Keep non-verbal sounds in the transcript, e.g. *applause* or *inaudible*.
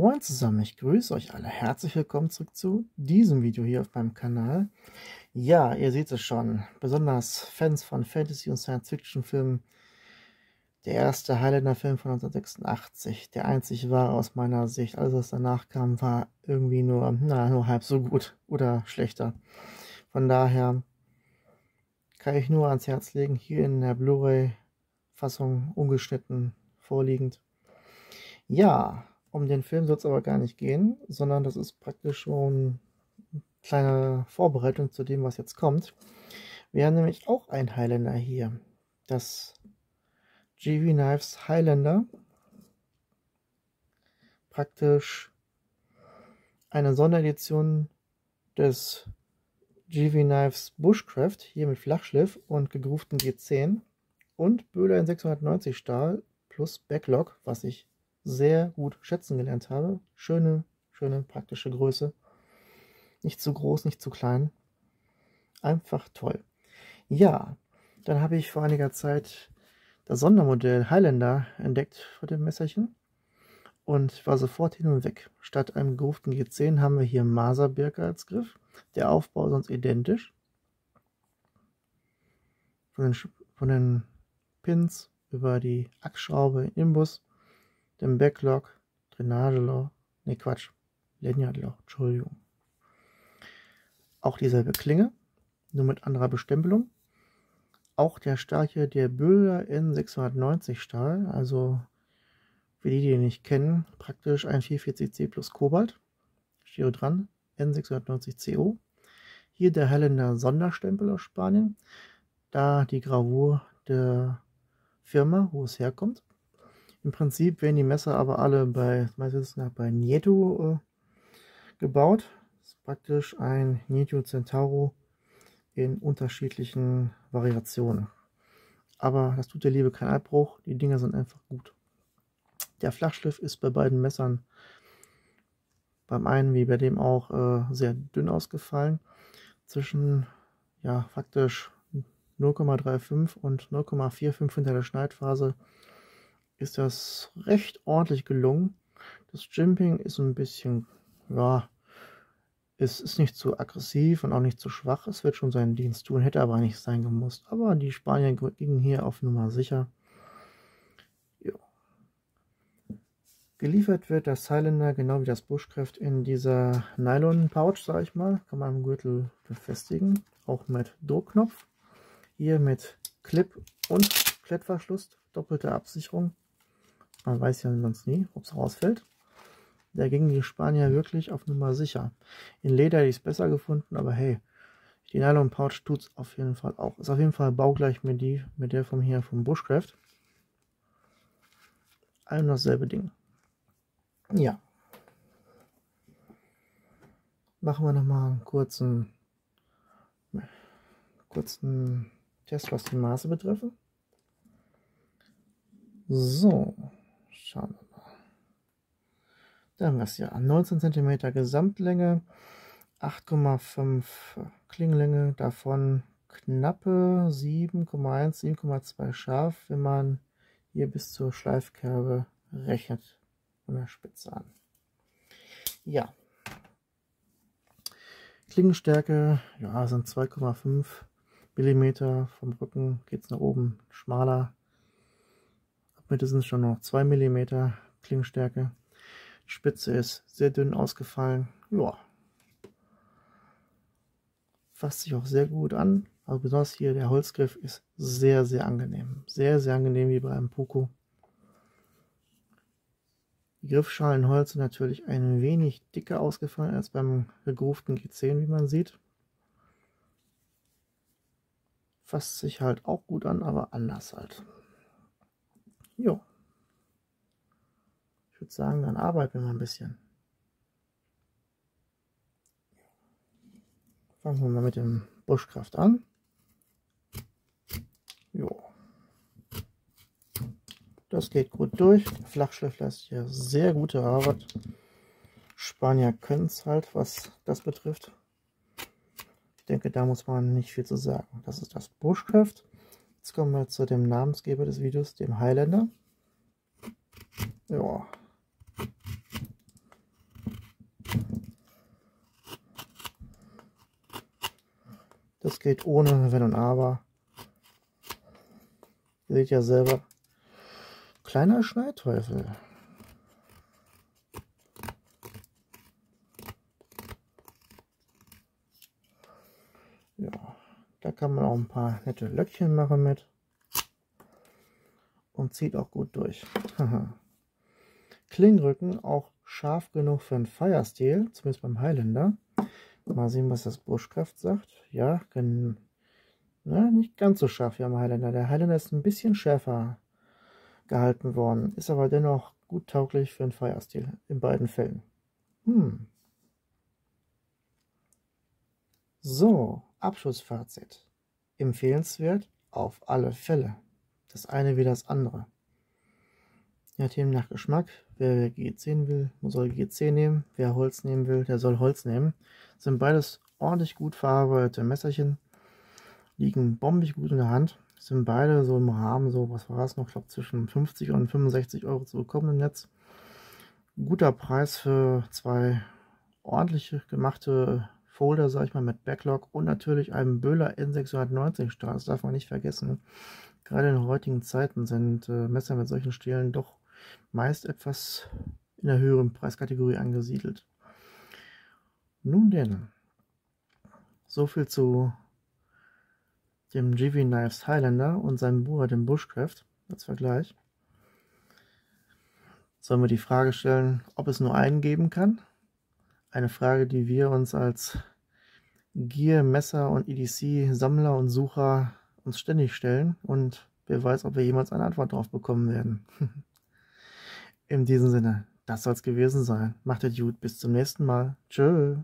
Moin zusammen, ich grüße euch alle. Herzlich willkommen zurück zu diesem Video hier auf meinem Kanal. Ja, ihr seht es schon, besonders Fans von Fantasy- und Science-Fiction-Filmen. Der erste Highlander-Film von 1986, der einzig war aus meiner Sicht. Alles, was danach kam, war irgendwie nur, na, nur halb so gut oder schlechter. Von daher kann ich nur ans Herz legen, hier in der Blu-ray-Fassung ungeschnitten vorliegend. Ja, um den Film soll es aber gar nicht gehen, sondern das ist praktisch schon eine kleine Vorbereitung zu dem, was jetzt kommt. Wir haben nämlich auch einen Highlander hier. Das GV Knives Highlander. Praktisch eine Sonderedition des GV Knives Bushcraft, hier mit Flachschliff und gegrooften G10 und Böhler in 690 Stahl plus Backlog, was ich sehr gut schätzen gelernt habe. Schöne, schöne praktische Größe. Nicht zu groß, nicht zu klein. Einfach toll. Ja, dann habe ich vor einiger Zeit das Sondermodell Highlander entdeckt für dem Messerchen und war sofort hin und weg. Statt einem geruften G10 haben wir hier Maserbirke als Griff. Der Aufbau ist sonst identisch. Von den, von den Pins über die Achsschraube, Imbus dem Backlog, Drainageloch, ne Quatsch, Lanyardloch, Entschuldigung. Auch dieselbe Klinge, nur mit anderer Bestempelung. Auch der Stahl hier, der Böhler N690 Stahl, also für die, die ihn nicht kennen, praktisch ein 440C plus Kobalt. Steht hier dran, N690CO. Hier der Hellener Sonderstempel aus Spanien, da die Gravur der Firma, wo es herkommt. Im Prinzip werden die Messer aber alle bei, meistens bei Nieto äh, gebaut. Das ist praktisch ein Nieto Centauro in unterschiedlichen Variationen. Aber das tut der Liebe keinen Abbruch. Die Dinger sind einfach gut. Der Flachschliff ist bei beiden Messern beim einen wie bei dem auch äh, sehr dünn ausgefallen. Zwischen ja faktisch 0,35 und 0,45 hinter der Schneidphase ist das recht ordentlich gelungen. Das Jimping ist ein bisschen, ja, es ist nicht zu aggressiv und auch nicht zu schwach. Es wird schon seinen Dienst tun, hätte aber nicht sein gemusst. Aber die Spanier gingen hier auf Nummer sicher. Jo. Geliefert wird das Cylinder genau wie das Bushcraft in dieser Nylon-Pouch, sag ich mal. Kann man am Gürtel befestigen. Auch mit Druckknopf. Hier mit Clip und Klettverschluss. Doppelte Absicherung. Man weiß ja sonst nie, ob es rausfällt. Da gingen die Spanier wirklich auf Nummer sicher. In Leder hätte ich es besser gefunden, aber hey, die Nylon Pouch tut es auf jeden Fall auch. Ist auf jeden Fall baugleich mit, die, mit der vom hier vom Bushcraft. Ein dasselbe Ding. Ja. Machen wir nochmal einen kurzen, kurzen Test, was die Maße betrifft. So. Schauen wir mal. Da haben wir es ja. 19 cm Gesamtlänge, 8,5 Klingenlänge, davon knappe 7,1, 7,2 scharf, wenn man hier bis zur Schleifkerbe rechnet von der Spitze an. Ja. Klingenstärke, ja, sind 2,5 mm vom Rücken, geht es nach oben schmaler Mitte sind schon noch 2 mm Klingenstärke. Die Spitze ist sehr dünn ausgefallen. Ja. Fasst sich auch sehr gut an. Also besonders hier der Holzgriff ist sehr, sehr angenehm. Sehr, sehr angenehm wie bei einem Poco. Die Griffschalenholz sind natürlich ein wenig dicker ausgefallen als beim gegrooften G10, wie man sieht. Fasst sich halt auch gut an, aber anders halt. Jo. Ich würde sagen, dann arbeiten wir mal ein bisschen. Fangen wir mal mit dem Buschkraft an. Jo. Das geht gut durch. Der Flachschliff lässt hier sehr gute Arbeit. Spanier können es halt, was das betrifft. Ich denke, da muss man nicht viel zu sagen. Das ist das Bushcraft. Jetzt kommen wir zu dem Namensgeber des Videos, dem Highlander. Ja. Das geht ohne Wenn und Aber. Ihr seht ja selber. Kleiner Schneiteufel. Da kann man auch ein paar nette Löckchen machen mit. Und zieht auch gut durch. *laughs* Klingrücken auch scharf genug für einen Firesteel, zumindest beim Highlander. Mal sehen, was das Bushcraft sagt. Ja, können, na, nicht ganz so scharf wie am Highlander. Der Highlander ist ein bisschen schärfer gehalten worden, ist aber dennoch gut tauglich für einen Firesteel in beiden Fällen. Hm. So, Abschlussfazit. Empfehlenswert auf alle Fälle. Das eine wie das andere. Ja, Themen nach Geschmack. Wer G10 will, soll G10 nehmen. Wer Holz nehmen will, der soll Holz nehmen. Sind beides ordentlich gut verarbeitete Messerchen. Liegen bombig gut in der Hand. Sind beide so im Rahmen, so, was war es noch, ich glaube zwischen 50 und 65 Euro zu bekommen im Netz. Guter Preis für zwei ordentliche gemachte Folder, sag ich mal, mit Backlog und natürlich einem Böhler N690 Stahl. Das darf man nicht vergessen. Gerade in heutigen Zeiten sind äh, Messer mit solchen Stählen doch meist etwas in der höheren Preiskategorie angesiedelt. Nun denn, so viel zu dem GV Knives Highlander und seinem Bruder, dem Bushcraft, als Vergleich. Sollen wir die Frage stellen, ob es nur einen geben kann? Eine Frage, die wir uns als Gear, Messer und EDC-Sammler und Sucher uns ständig stellen und wer weiß, ob wir jemals eine Antwort darauf bekommen werden. *laughs* In diesem Sinne, das soll es gewesen sein. Macht es gut, bis zum nächsten Mal. Tschö.